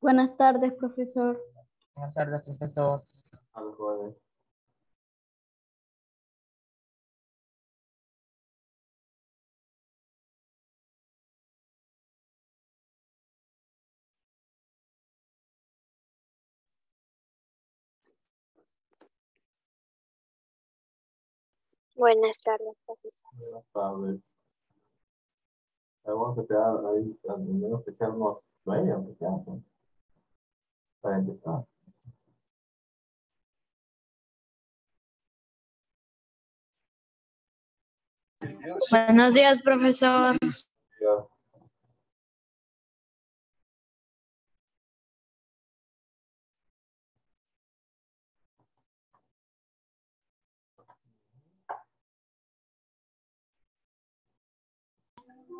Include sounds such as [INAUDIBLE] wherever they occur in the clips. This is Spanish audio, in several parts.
Buenas tardes, profesor. Buenas tardes, profesor. Buenas tardes, profesor. Buenas tardes. Vamos a quedar ahí, al menos que sean unos nueve, aunque sea, pues, para empezar. Buenos días, profesor. Ya.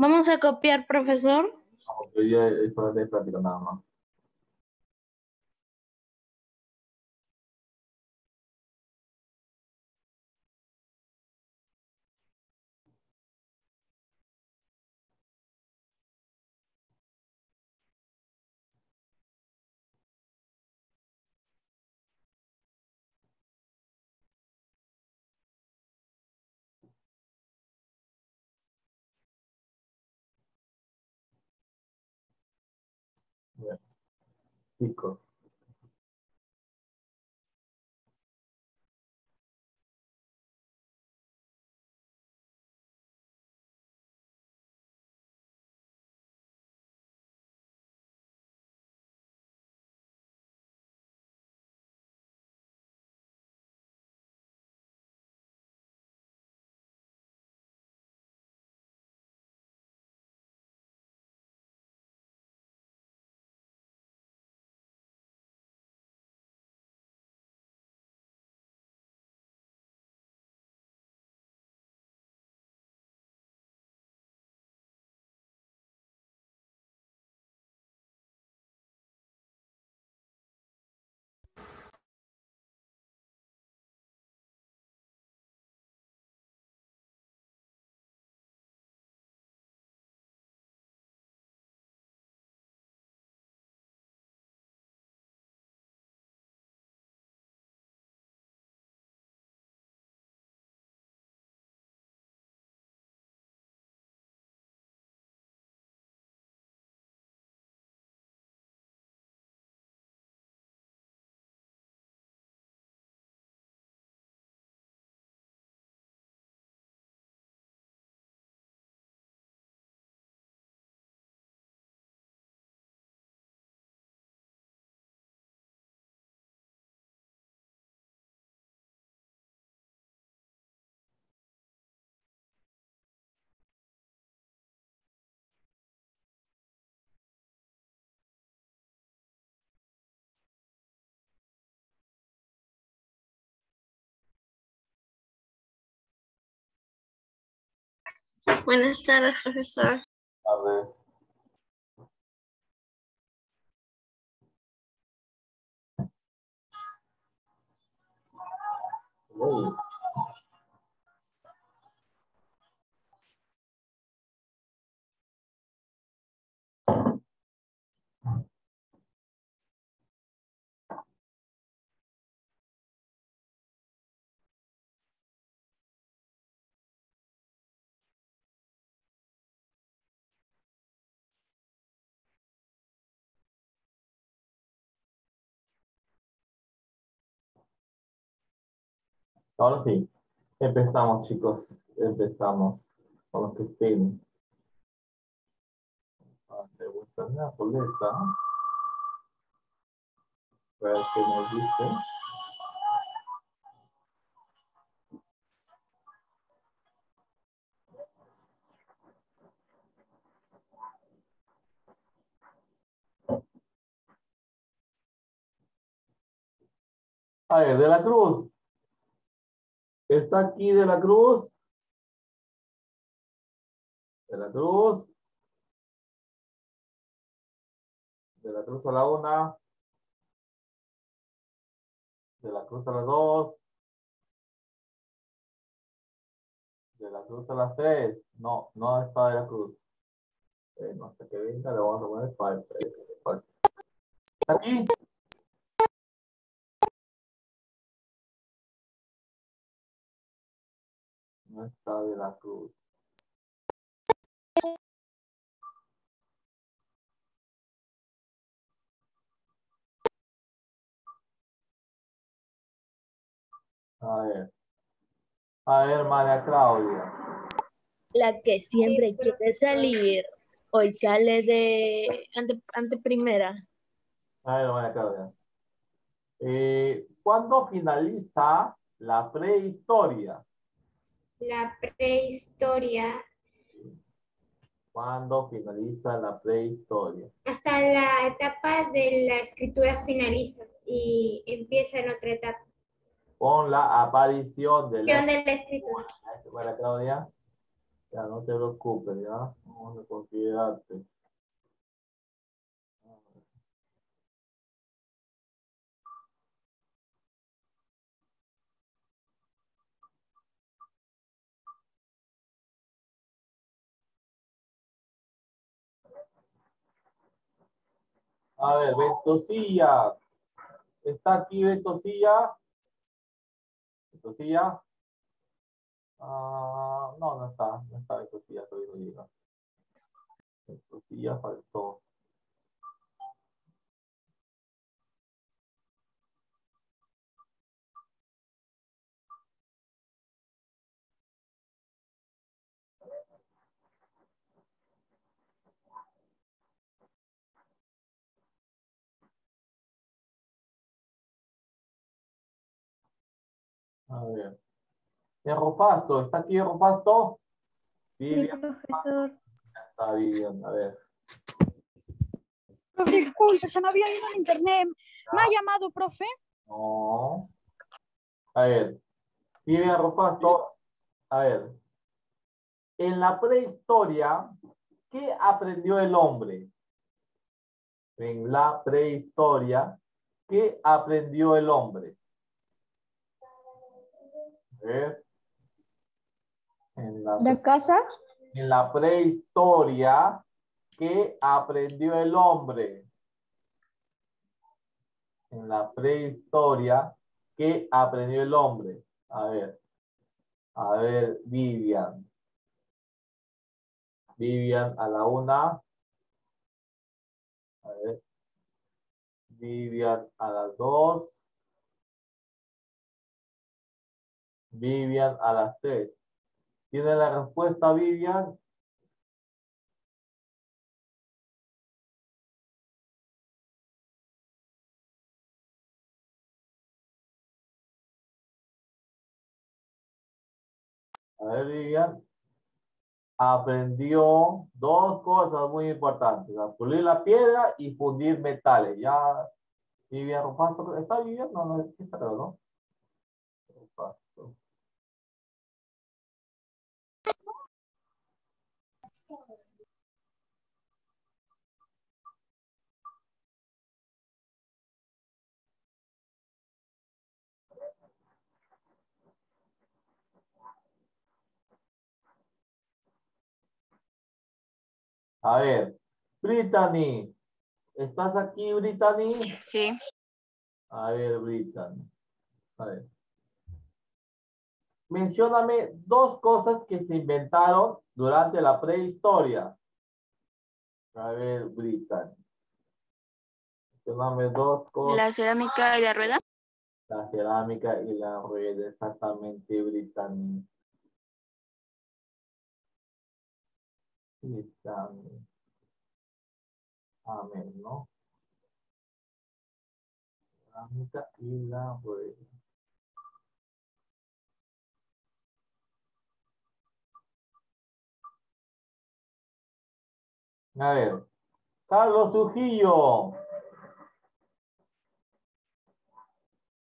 Vamos a copiar, profesor. Chicos. Buenas tardes, profesor. Tardes. Ahora sí, empezamos chicos, empezamos con los que estén. Ah, ¿Te gusta la boleta? A ver qué nos dice. A ver, de la Cruz. Está aquí de la Cruz. De la Cruz. De la Cruz a la una. De la Cruz a las dos. De la Cruz a las tres. No, no está de la Cruz. Bueno, hasta que venga le vamos a poner falta. ¿Está aquí? No está de la Cruz. A ver. A ver, María Claudia. La que siempre quiere salir. Hoy sale de ante, ante primera. A ver, María Claudia. Eh, ¿Cuándo finaliza la prehistoria? La prehistoria ¿Cuándo finaliza la prehistoria? hasta la etapa de la escritura finaliza y empieza en otra etapa. Con la aparición de la... de la escritura. María Claudia. Ya, no te preocupes, ya. Vamos a considerarte. A ver, Ventosilla. ¿Está aquí Ventosilla? ¿Ventosilla? Ah, no, no está. No está Ventosilla, todavía no llega. Ventosilla faltó. Ver. Errofasto, ¿está aquí Errofasto? Sí, Vivian, profesor. está Vivian, a ver. Profe, disculpe, se me había ido el internet. ¿Me ha llamado, profe? No. A ver. Vivian Errofasto, a ver. En la prehistoria, ¿qué aprendió el hombre? En la prehistoria, ¿qué aprendió el hombre? A ver. En la ¿De casa? En la prehistoria, ¿qué aprendió el hombre? En la prehistoria, ¿qué aprendió el hombre? A ver, a ver, Vivian. Vivian a la una. A ver. Vivian a las dos. Vivian a las tres. ¿Tiene la respuesta, Vivian? A ver, Vivian. Aprendió dos cosas muy importantes. Pulir la piedra y fundir metales. Ya, Vivian. ¿Está Vivian? No, no, sí está, creo, ¿no? Rufasto. A ver, Brittany. ¿Estás aquí, Brittany? Sí, A ver, Brittany. A ver. Mencióname dos cosas que se inventaron durante la prehistoria. A ver, Brittany. Mencióname dos cosas. la cerámica y la rueda. La cerámica y la rueda, exactamente, Brittany. Brittany. Amén, ¿no? Cerámica y la rueda. A ver, Carlos Trujillo.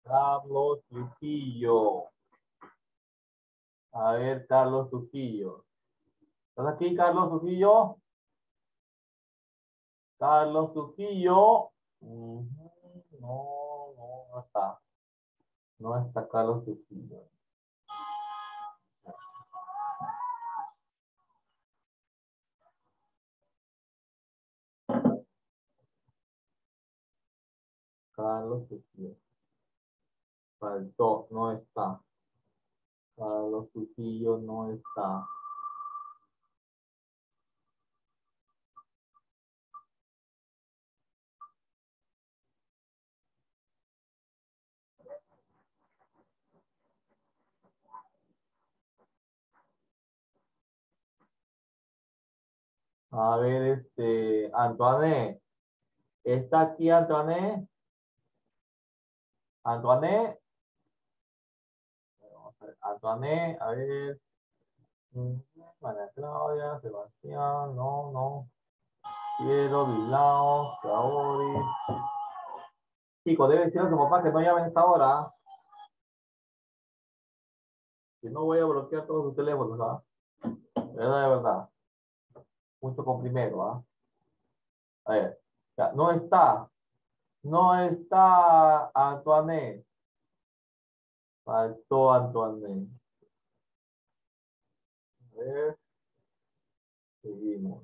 Carlos Trujillo. A ver, Carlos Trujillo. ¿Estás aquí, Carlos Trujillo? Carlos Trujillo. No, no, no está. No está Carlos Trujillo. Carlos Trujillo. Faltó, no está. Carlos Trujillo no está. A ver, este, Antoine. ¿Está aquí Antoine? Antoine. Antoine, a ver. Mm, María Claudia, Sebastián, no, no. Piero, Bilao, Kaori. Chico, debe decirle a tu papá que no llame a esta hora. Que no voy a bloquear todos sus teléfonos, ¿ah? Verdad, de verdad. Mucho con primero, ¿ah? A ver, ya, no está. No está Antoine. Faltó Antoine. A ver. Seguimos.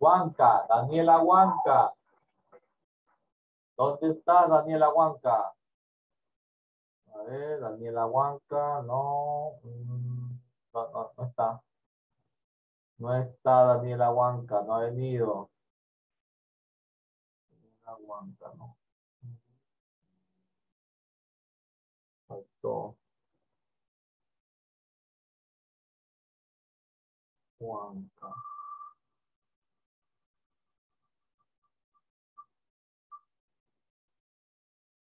Huanca, Daniela Huanca. ¿Dónde está Daniela Huanca? A ver, Daniela Huanca, no. mm, no, no está. No está Daniela Huanca, no ha venido. Daniela Huanca, no. Faltó. Huanca.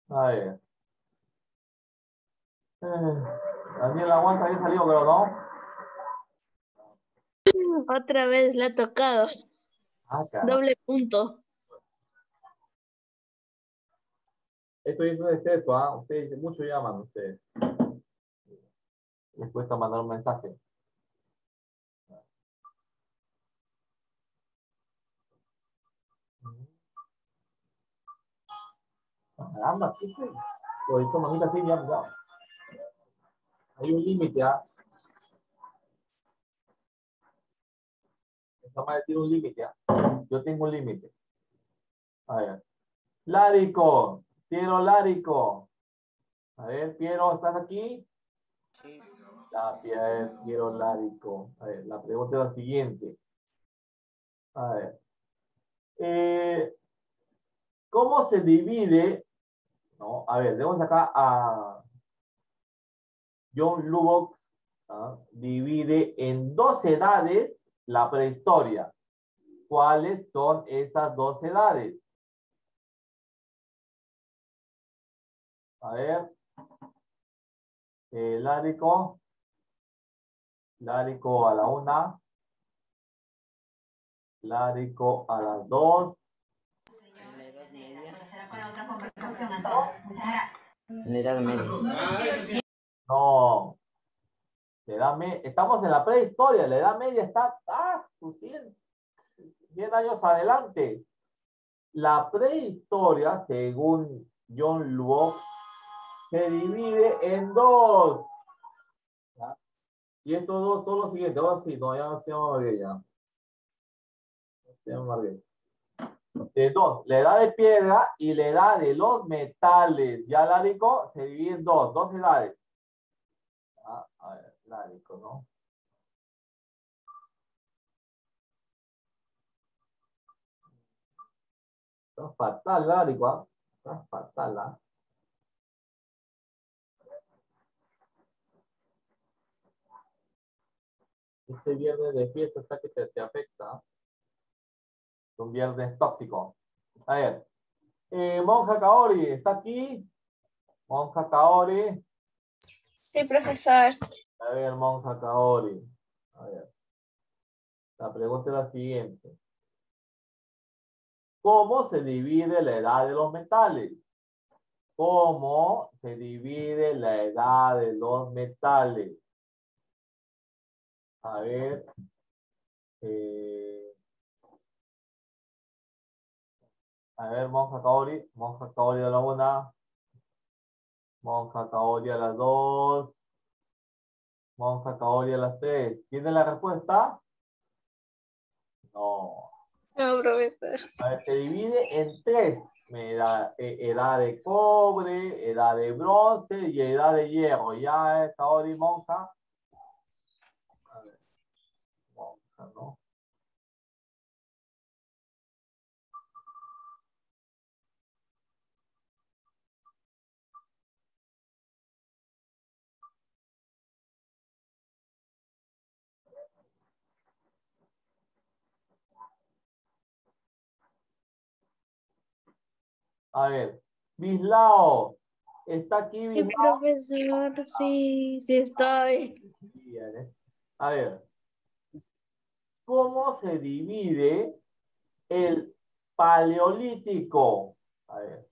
A ver. Eh, Daniela Huanca ya salió, pero no. Otra vez le ha tocado. Ah. Doble punto. Esto es un exceso, ¿ah? Ustedes, mucho llaman ustedes. Les cuesta mandar un mensaje. Caramba, ¿qué fue? Lo mamita así, ya, ya. Hay un límite, ¿ah? Esta madre tiene un límite, ¿ah? Yo tengo un límite. A ver. Lárico, Piero Lárico. A ver, Piero, ¿estás aquí? Sí. La Piero, Piero Lárico. A ver, la pregunta es la siguiente. A ver. Eh, ¿Cómo se divide? No, a ver, tenemos acá a John Lubbock. ¿ah? Divide en dos edades la prehistoria. ¿Cuáles son esas dos edades? A ver. Eh, Lárico. Lárico a la una. Lárico a las dos. En la Edad Media. Para otra conversación entonces. Muchas gracias. En la Edad Media. No. La edad me- Estamos en la prehistoria. La edad media está ah, sus 100, 100 años adelante. La prehistoria, según John Locke, se divide en dos. ¿Ya? Y estos dos son los siguientes. Ahora sí, no, ya no se llama Marguerite. No se llama Marguerite. De dos, la edad de piedra y la edad de los metales. Ya Lárico se divide en dos, dos edades. Ah, a ver, Lárico, ¿no? Está fatal, Lárico, ¿ah? Está fatal, ¿ah? Este viernes de fiesta está que te, te afecta. ¿ah? Un viernes tóxico. A ver. Eh, Monja Kaori, ¿está aquí? Monja Kaori. Sí, profesor. A ver, Monja Kaori. A ver. La pregunta es la siguiente. ¿Cómo se divide la edad de los metales? ¿Cómo se divide la edad de los metales? A ver. eh, a ver, monja Kaori. Monja Kaori a la una. Monja Kaori a las dos. Monja Kaori a las tres. ¿Tiene la respuesta? No. No, profesor. A ver, se divide en tres. Edad, eh, edad de cobre, edad de bronce y edad de hierro. Ya, eh, Kaori, monja. A ver. Monja, ¿no? A ver, Bislao, ¿está aquí Sí, Bislao? profesor, sí, sí estoy. Bien, ¿eh? A ver, ¿cómo se divide el paleolítico? A ver,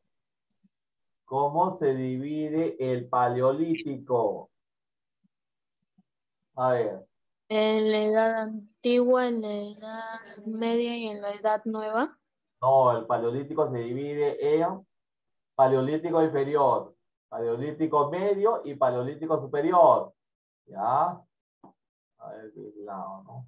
¿cómo se divide el paleolítico? A ver, En la edad antigua, en la edad media y en la edad nueva. No, el paleolítico se divide en paleolítico inferior, paleolítico medio y paleolítico superior. ¿Ya? A ver, Bislao, ¿no?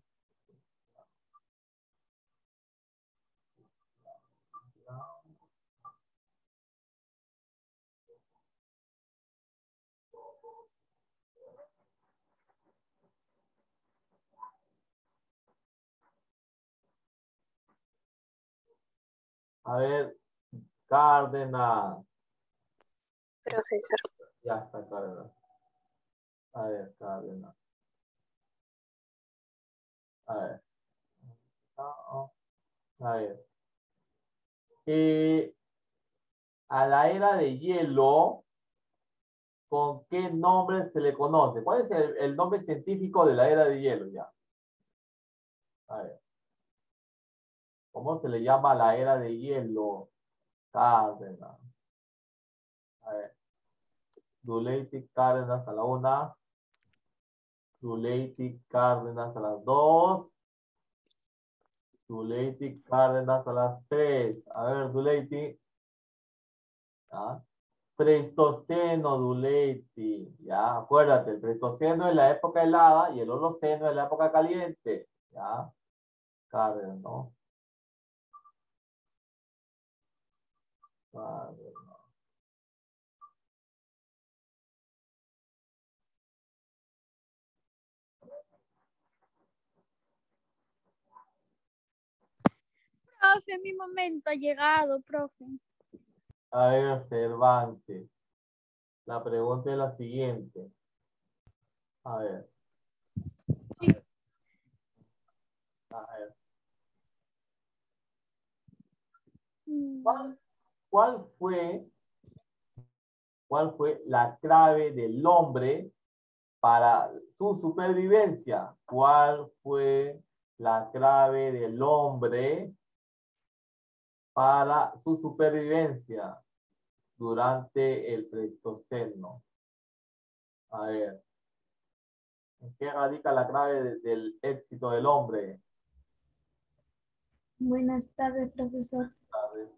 A ver, Cárdenas. Profesor. Ya está Cárdenas. A ver, Cárdenas. A ver. A ver. Eh, a la era de hielo, ¿con qué nombre se le conoce? ¿Cuál es el, el nombre científico de la era de hielo ya? A ver. ¿Cómo se le llama la era de hielo? Cárdenas. A ver. Duleiti Cárdenas a la una. Duleiti Cárdenas a las dos. Duleiti Cárdenas a las tres. A ver, Duleiti. ¿Ya? Pleistoceno, Duleiti. Ya, acuérdate, el Pleistoceno es la época helada y el Holoceno es la época caliente. Ya. Cárdenas, ¿no? Cárdenas. Profe, mi momento ha llegado, profe. A ver, Cervantes. La pregunta es la siguiente. A ver. A ver. Mm, ¿Cuál, cuál fue, cuál fue la clave del hombre para su supervivencia? ¿Cuál fue la clave del hombre para su supervivencia durante el Pleistoceno? A ver. ¿En qué radica la clave de- del éxito del hombre? Buenas tardes, profesor. ¿Sabes?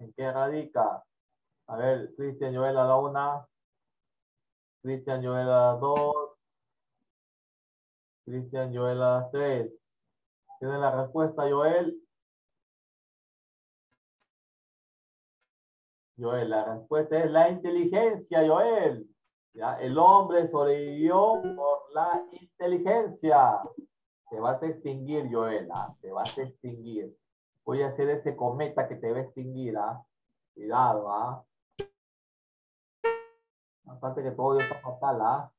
¿En qué radica? A ver, Cristian Joel a la una. Cristian Joel a las dos. Cristian Joel a las tres. ¿Tiene la respuesta, Joel? Joel, la respuesta es la inteligencia, Joel. ¿Ya? El hombre sobrevivió por la inteligencia. Te vas a extinguir, Joel. ¿ah? Te vas a extinguir. Voy a hacer ese cometa que te va a extinguir, ¿ah? Cuidado, ¿ah? Aparte que todo está fatal, ¿ah?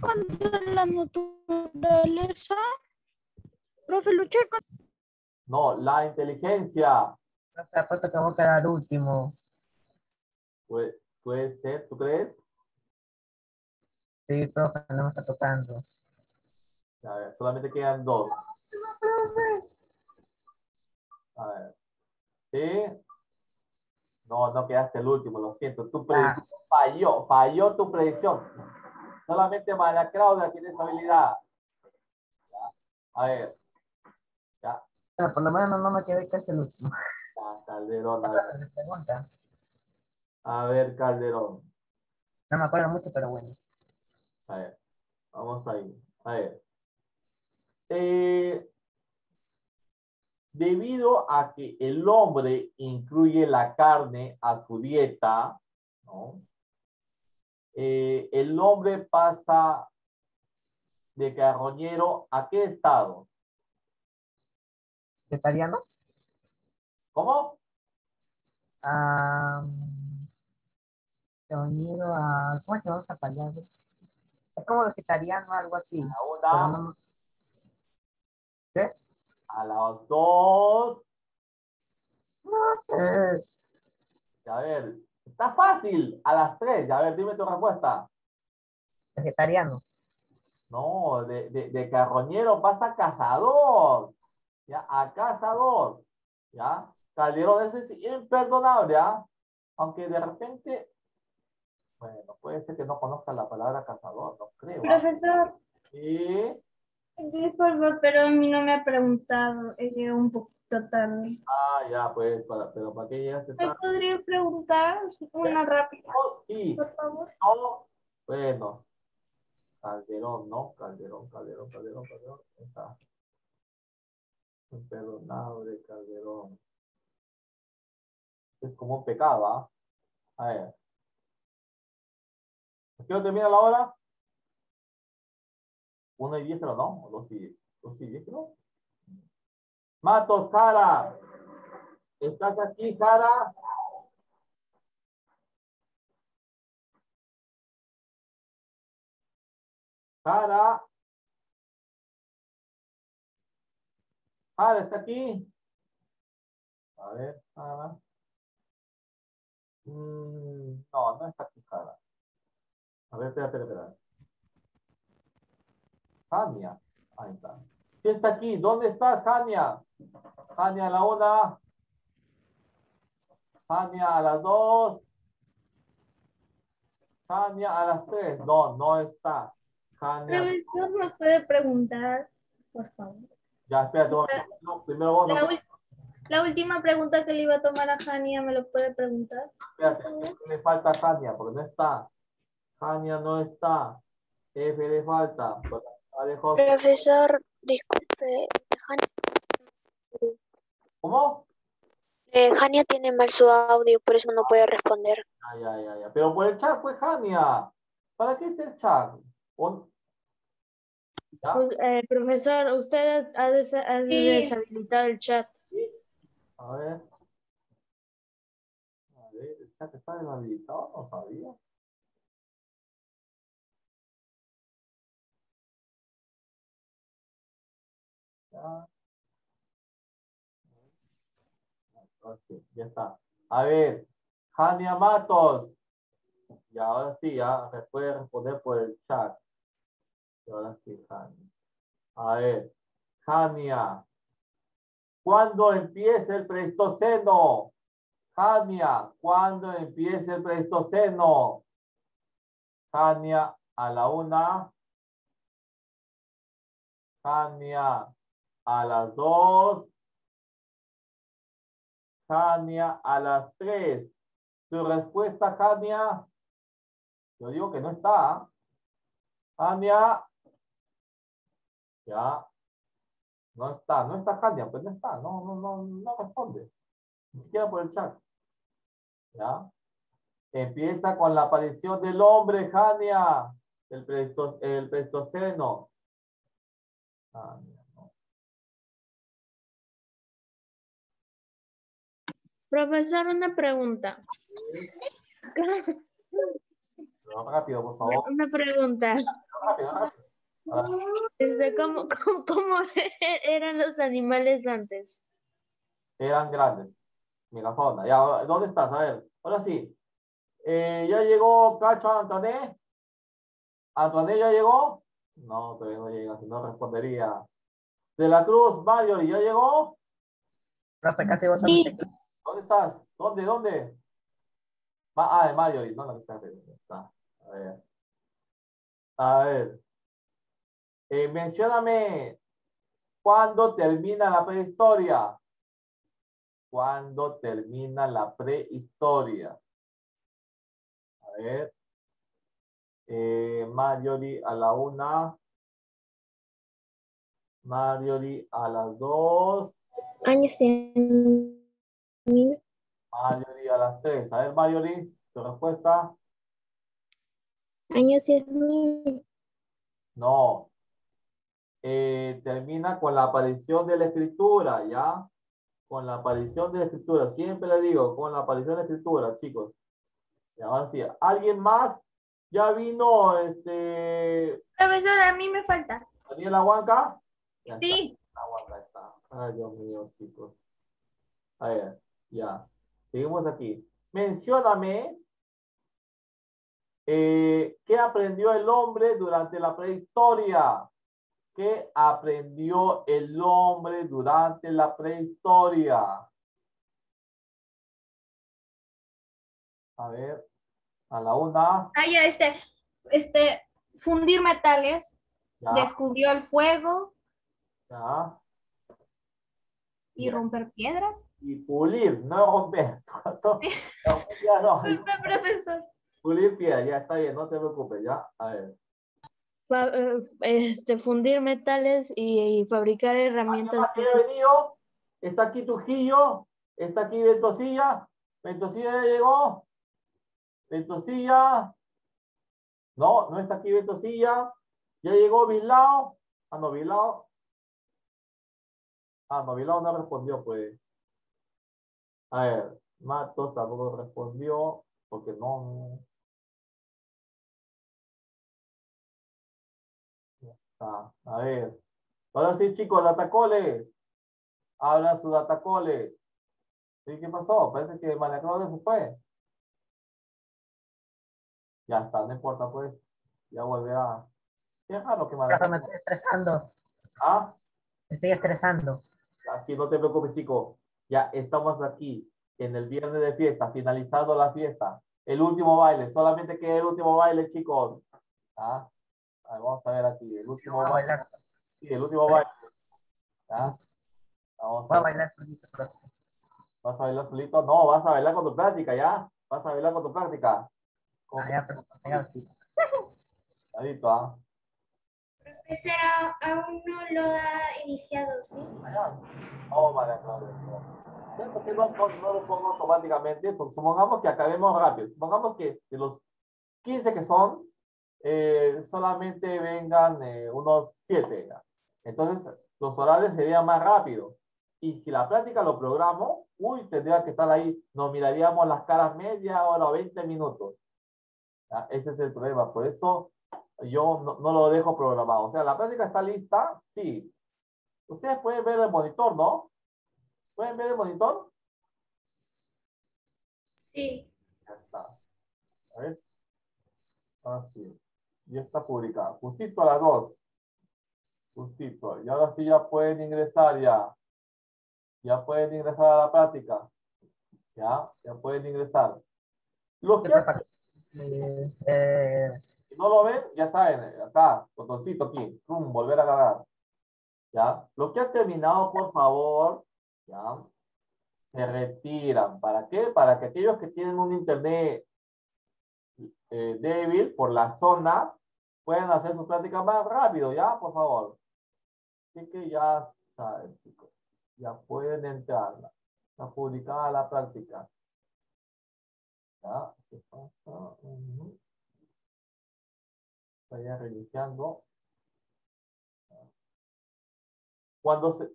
Contra la naturaleza. Profe, luché con... No, la inteligencia. Profe, apuesto que voy a quedar último. Puede, puede ser, ¿tú crees? Sí, profe, no me está tocando. A ver, solamente quedan dos. A ver. ¿Sí? No, no quedaste el último, lo siento. Tu predicción falló, falló tu predicción. Solamente María Claudia tiene esa habilidad. Ya. A ver. Ya, Pero por lo menos no me quedé casi el último. ya, Calderón. A ver, a ver, Calderón. No me acuerdo mucho, pero bueno. A ver, vamos ahí. A ver. Eh, debido a que el hombre incluye la carne a su dieta, ¿no? Eh, el hombre pasa de carroñero a qué estado? ¿Vegetariano? ¿Cómo? Ah, ha unido a. ¿Cómo se llama palabra? Es como vegetariano, algo así. Una, no- ¿Qué? A las dos. Eh, A ver, está fácil. A las tres. A ver, dime tu respuesta. vegetariano. No, de, de, de carroñero pasa a cazador. Ya, a cazador. Ya, Calderón, ese es imperdonable, ¿ah? Aunque de repente, bueno, puede ser que no conozca la palabra cazador, no creo. ¿ah? Profesor, Sí. Disculpa, pero a mí no me ha preguntado. He llegado un poquito tarde. Ah, ya, pues, para, pero ¿para qué llegaste ¿Me tarde? podría preguntar una rápida, No, sí, por favor? no, bueno. Calderón, ¿no? Calderón, Calderón, Calderón, Calderón. Está. Imperdonable, Calderón. Es como un pecado, ¿ah? A ver. ¿A qué hora termina la hora? Uno y diez, pero no. o Dos y diez. Dos y diez, creo. Matos, Jara. ¿Estás aquí, Jara? Jara. Jara, ¿está aquí? A ver, Jara. Mm, no, no está aquí, Jara. A ver, espérate, espérate, espérate. Jania. Ahí está. Sí está aquí. ¿Dónde estás, Jania? Jania a la una. Jania a las dos. Jania a las tres. No, no está. Jania. Profesor, ¿me puede preguntar, por favor? Ya, espérate. No, Primero vos. no, La, última pregunta que le iba a tomar a Jania, ¿me lo puede preguntar? Espérate. Le falta Jania, porque no está. Jania no está. F le falta. Profesor, disculpe, Jania, ¿Cómo? eh, Jania tiene mal su audio, por eso no puede responder. Ya, ya, ya, ya. Pero por el chat, pues, Jania. ¿Para qué está el chat? Pues, eh, profesor, usted ha, des- ha Sí. deshabilitado el chat. A ver. A ver, el chat está deshabilitado, no sabía. Ahora sí, ya está. A ver, Jania Matos. Y ahora sí, ya me puede responder por el chat. Y ahora sí, Jania. A ver, Jania. ¿Cuándo empieza el Pleistoceno? Jania, ¿cuándo empieza el Pleistoceno? Jania, a la una. Jania, a las dos. Jania, a las tres. ¿Tu respuesta, Jania? Yo digo que no está. ¿ah? Jania. Ya. No está, no está Jania, pues no está, no, no, no, no responde. Ni siquiera por el chat. ¿Ya? Empieza con la aparición del hombre, Jania. El, pleisto- el pleistoceno. Jania, Profesor, una pregunta. Rápido, por favor. Una pregunta. Rápido, rápido. Ahora, Desde cómo, cómo, cómo [LAUGHS] eran los animales antes? eran grandes. Ya, ahora, ¿dónde estás? A ver, ahora sí. Eh, ya llegó Cacho Antoné. Antoné ya llegó. No, todavía no llega, si no respondería. De la Cruz, Mario, ¿ya llegó? Profe, casi votando Sí. tecla. ¿Dónde estás? ¿Dónde? ¿Dónde? Ah, de Mario, no, la que está. A ver. A ver. Eh, mencióname cuándo termina la prehistoria. ¿Cuándo termina la prehistoria? A ver. Eh, a la una. Marjorie a las dos. Años 100 mil. Marjorie a las tres. A ver, Marjorie, tu respuesta. Años 100 mil. No. Eh, termina con la aparición de la escritura, ¿ya? Con la aparición de la escritura. Siempre le digo, con la aparición de la escritura, chicos. Y ahora sí, ¿alguien más? Ya vino este Profesor, a mí me falta. Daniela Huanca. Ya está, Sí. la Huanca está. Ay, Dios mío, chicos. A ver, ya. Seguimos aquí. Mencióname eh, qué aprendió el hombre durante la prehistoria. ¿Qué aprendió el hombre durante la prehistoria? A ver, a la una, Ah, ya, este, este, fundir metales, ya, descubrió el fuego ya. y Ya. romper piedras. Y pulir, no romper. No, [LAUGHS] ya no. Disculpe, profesor. Pulir piedra, ya está bien, no te preocupes, ya. A ver. Fa- eh, este, fundir metales y, y fabricar herramientas. Aquí ha venido, está aquí Trujillo, está aquí Ventosilla, Ventosilla ya llegó, Ventosilla, no, no está aquí Ventosilla, ya llegó Bilao, ah no, Bilao, ah no, Bilao no respondió pues, a ver, Matos tampoco respondió, porque no, está. a ver, ahora sí chicos, Datacole, Habla su datacole. ¿Sí? ¿Qué pasó? Parece que María Claudia se fue. Ya está, no importa, pues. Ya volverá. Qué raro que María me estoy estresando. Ah, Me estoy estresando. así no te preocupes, chico. Ya estamos aquí en el viernes de fiesta, finalizando la fiesta. El último baile, solamente que el último baile, chicos. ¿Ah? A ver, vamos a ver aquí, el último a baile. bailar, Sí, el último baile. ¿Ah? Vamos a a ver. bailar solito. ¿Vas a bailar solito? No, vas a bailar con tu práctica, ¿ya? Vas a bailar con tu práctica. Ah, ya, profe, ya, sí. cuidadito, ¿ah? Profesora, aún no lo ha iniciado, ¿sí? Oh, María Claudia. No. ¿Sabes ¿Por qué no, no- lo pongo automáticamente? Supongamos que acabemos rápido. Supongamos que de los 15 que son, eh, solamente vengan eh, unos 7. ¿ya? Entonces, los orales serían más rápido. Y si la práctica lo programo, uy, tendría que estar ahí. Nos miraríamos las caras media hora o 20 minutos. ¿ya? Ese es el problema. Por eso yo no, no lo dejo programado. O sea, la práctica está lista, sí. Ustedes pueden ver el monitor, ¿no? ¿Pueden ver el monitor? Sí. Ya está. A ver. Así. Ya está publicado. Justito a las dos. Justito. Y ahora sí ya pueden ingresar ya. Ya pueden ingresar a la práctica. Ya, ya pueden ingresar. Los que. Eh, eh, Si no lo ven, ya saben, eh, acá, botoncito aquí, pum, volver a cargar. ¿Ya? Los que han terminado, por favor, ¿ya? Se retiran. ¿Para qué? Para que aquellos que tienen un internet eh, débil por la zona puedan hacer su práctica más rápido, ¿ya? Por favor. Así que ya saben, chicos. Ya pueden entrar. Está publicada la práctica. ¿Ya? ¿Qué pasa? Ujú. Estoy ya reiniciando. Cuando se,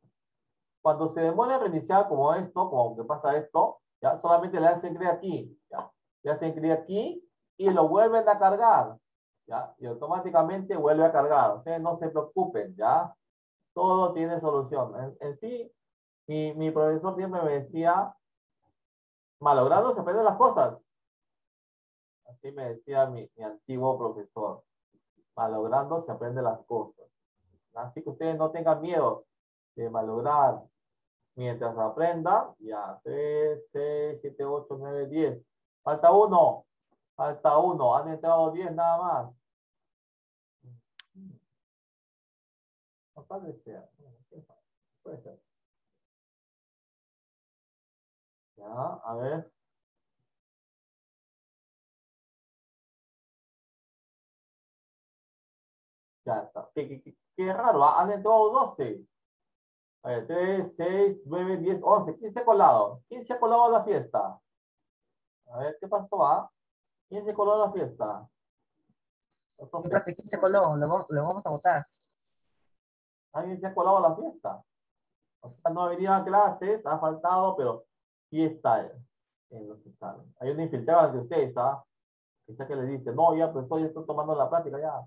cuando se demora en reiniciar como esto, como que pasa esto, ya solamente le hacen clic aquí, ya. Le hacen clic aquí y lo vuelven a cargar, ya. Y automáticamente vuelve a cargar. Ustedes no se preocupen, ya. Todo tiene solución. En, en sí, mi, mi profesor siempre me decía, malogrando se aprenden las cosas. Así me decía mi, mi antiguo profesor Malogrando se aprende las cosas. Así que ustedes no tengan miedo de malograr mientras aprendan. Ya, 3, 6, 7, 8, 9, 10. Falta uno. Falta uno. Han entrado 10 nada más. No puede ser. Puede ser. Ya, a ver. Ya está. Qué raro, ¿ah? han entrado 12. A ver, 3, 6, 9, 10, 11. ¿Quién se ha colado? ¿Quién se ha colado a la fiesta? A ver, ¿qué pasó? Ah? ¿Quién se coló a la fiesta? Pasó- ¿Qué profe? ¿Quién se coló? Lo, vamos- lo vamos a votar. ¿Alguien se ha colado a la fiesta? O sea, no ha venido a clases, ha faltado, pero sí está en los exámenes. Hay una infiltrada entre ustedes, ¿ah? Esta que le dice, no, ya, profesor, ya estoy tomando la práctica, ya.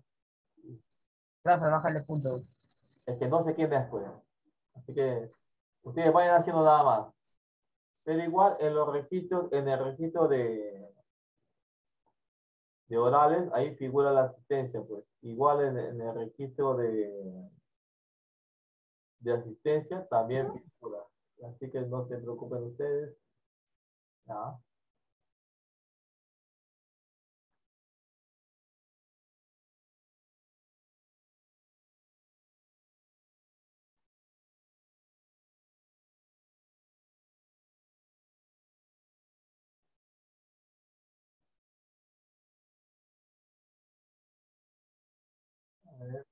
Profe, bájale puntos. Es que no sé quién es, pues. Así que ustedes vayan haciendo nada más. Pero igual en los registros, en el registro de, de orales, ahí figura la asistencia, pues. Igual en, en el registro de, de asistencia también figura. Así que no se preocupen ustedes. Ya. A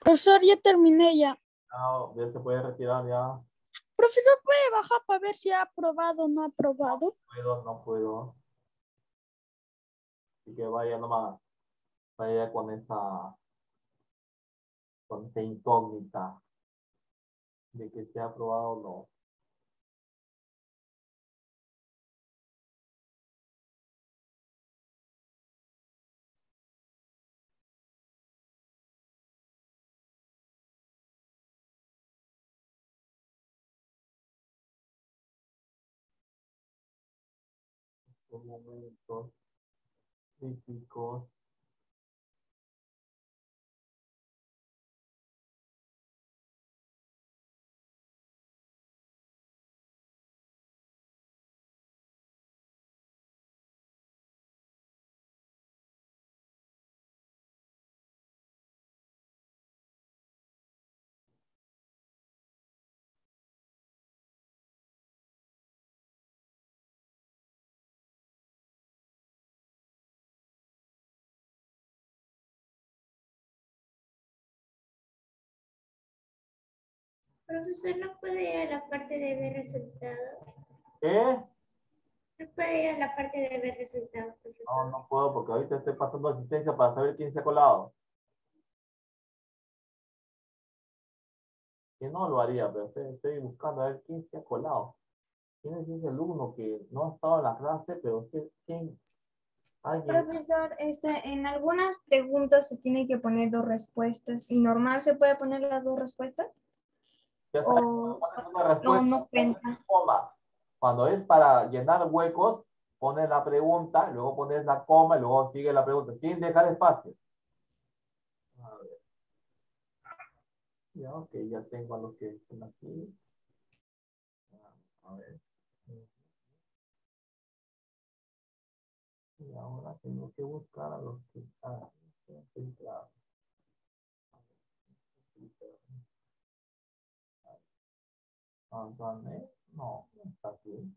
Profesor, ya terminé ya. No, ya se puede retirar ya. Profesor, ¿puede bajar para ver si ha aprobado o no ha aprobado? puedo, no puedo. Así que vaya nomás. Vaya con esa, con esa incógnita de que se ha aprobado o no. Son momentos críticos. Profesor, ¿no puede ir a la parte de ver resultados? ¿Qué? ¿No puede ir a la parte de ver resultados, No, profesor? no puedo porque ahorita estoy pasando asistencia para saber quién se ha colado. Que no lo haría, pero estoy, estoy buscando a ver quién se ha colado. ¿Quién es ese alumno que no ha estado en la clase, pero sí, sí alguien? Profesor, este, en algunas preguntas se tiene que poner dos respuestas. ¿Y normal se puede poner las dos respuestas? Ya sabes, O cuando pones una no, respuesta, no cuenta. coma. Cuando es para llenar huecos, pones la pregunta, luego pones la coma y luego sigue la pregunta, sin dejar espacio. A ver. Ya, ok, ya tengo a los que están aquí. A ver. Y ahora tengo que buscar a los que están filtrados. Antoine, no, no está aquí.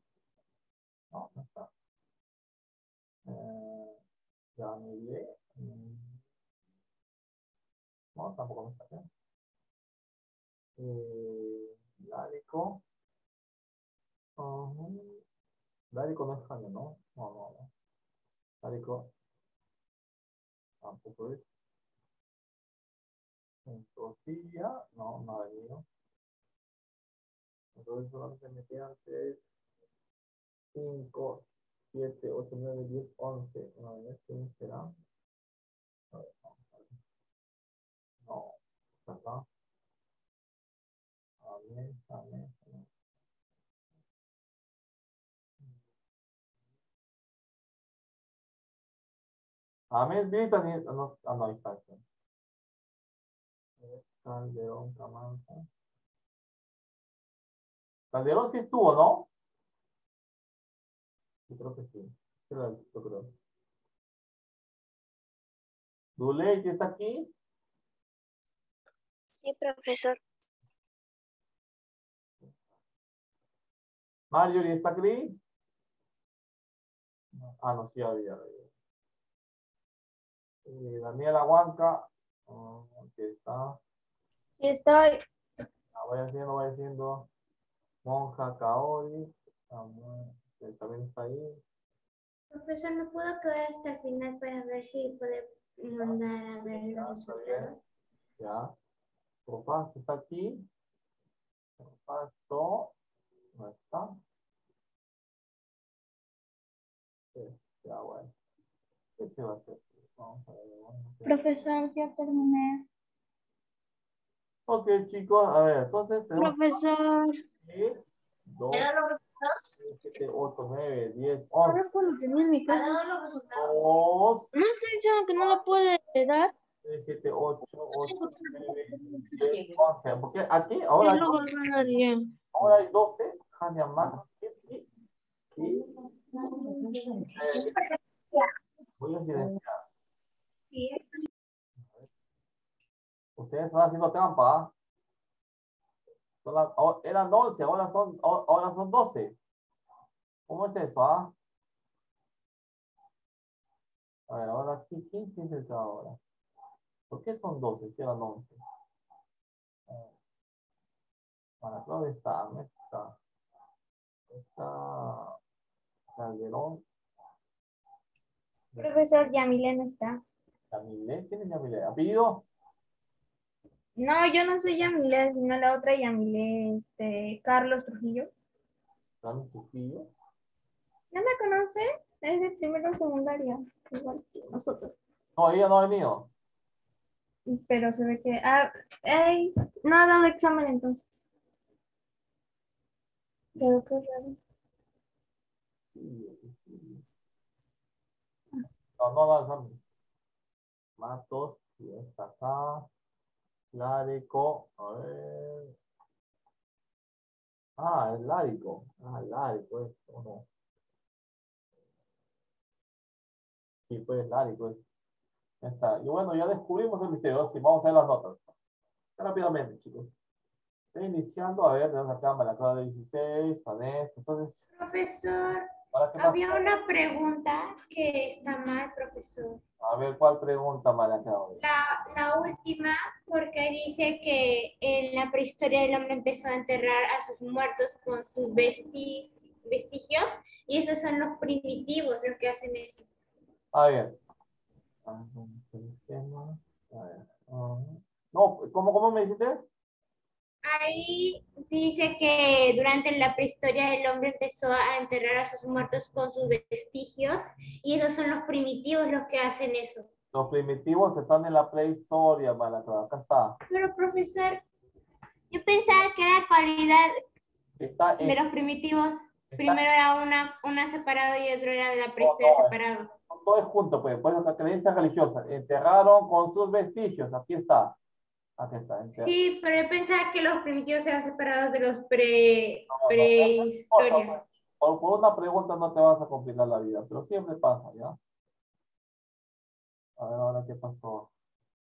No, no está. Eh, Yamile, mm, no, tampoco me está aquí. Eh, Lárico. Ujú. Lárico no es Jania, ¿no? No, no, no. Lárico. Tampoco es. Rosilla, no, no ha venido. Entonces solamente me quedan 3, 5, 7, 8, 9, 10, 11. Una vez, ¿quién será? A ver, vamos a ver. No, está acá. A ver, a ver, a ver. Vita, ni, no, ah, no, está. Calderón sí estuvo, ¿no? Yo creo que sí. Yo creo. Duley, ¿está aquí? Sí, profesor. Marjorie, ¿está aquí? Ah, no, sí había. había. Eh, Daniela Huanca. ah, aquí está. Sí, estoy. Ah, vaya haciendo, vaya haciendo. Monja Kaori. Que también está ahí. Profesor, ¿no puedo quedar hasta el final para ver si puede mandar a ver Ya, los está bien. resultados? Ya. Propasto está aquí. Propasto. No está. Sí, ya, bueno. ¿Qué se va a hacer? Vamos a ver. vamos a hacer. Profesor, ya terminé. Ok, chicos, a ver, entonces tenemos Profesor, 2, ¿Ya dado los resultados? 7, 8, 9, 10, ¿sabes 11, cuando tenía mi ¿Ha casa? dado los resultados? 2, No estoy diciendo que no lo puede dar. 7, 8, 8, 9, 10, 11. Porque aquí ahora Y hay, ahora hay 12. Jania más. Y, y, voy a silenciar. Sí. Ustedes están haciendo trampa. Son las- eran 11, ahora son, ahora son 12. ¿Cómo es eso? Ah? A ver, ahora aquí, ¿quién se entra ahora? ¿Por qué son 12 si eran 11? A ver. Para, ¿dónde está? ¿Dónde está? Está Calderón. Profesor Yamile no está. Yamile, ¿quién es Yamile? ¿Apellido? No, yo no soy Yamile, sino la otra Yamile, este, Carlos Trujillo. Carlos Trujillo. ¿No me conoce? Es de primero secundaria, igual que nosotros. No, ella no ha venido. Pero se ve que. Ah, ey, no ha dado examen entonces. Pero qué raro. No, no, no, no. Matos, y está acá. Lárico, a ver. Ah, es Lárico. Ah, Lárico es, o no. Sí, pues Lárico es. Ya está. Y bueno, ya descubrimos el misterio. Sí, vamos a ver las notas. Rápidamente, chicos. Estoy iniciando, a ver, tenemos acá Malacroa de 16, Anés, entonces, Profesor. Había una pregunta que está mal, profesor. A ver, ¿cuál pregunta, Malacroa? La, la última, porque dice que en la prehistoria el hombre empezó a enterrar a sus muertos con sus vesti- vestigios y esos son los primitivos los que hacen eso. A ver. Ah, ah, No, ¿cómo, cómo me dijiste? Ahí dice que durante la prehistoria el hombre empezó a enterrar a sus muertos con sus vestigios y esos son los primitivos los que hacen eso. Los primitivos están en la prehistoria, Malacroa. Acá está. Pero profesor, yo pensaba que era cualidad Está en, de los primitivos. Primero era una, una separado y otro era de la prehistoria no, separado. todo es junto, pues. Por eso la creencia religiosa. Enterraron con sus vestigios. Aquí está. Enter- Sí, pero yo pensaba que los primitivos eran separados de los pre, No, por una pregunta no te vas a complicar la vida, pero siempre pasa, ¿ya? A ver, ahora qué pasó.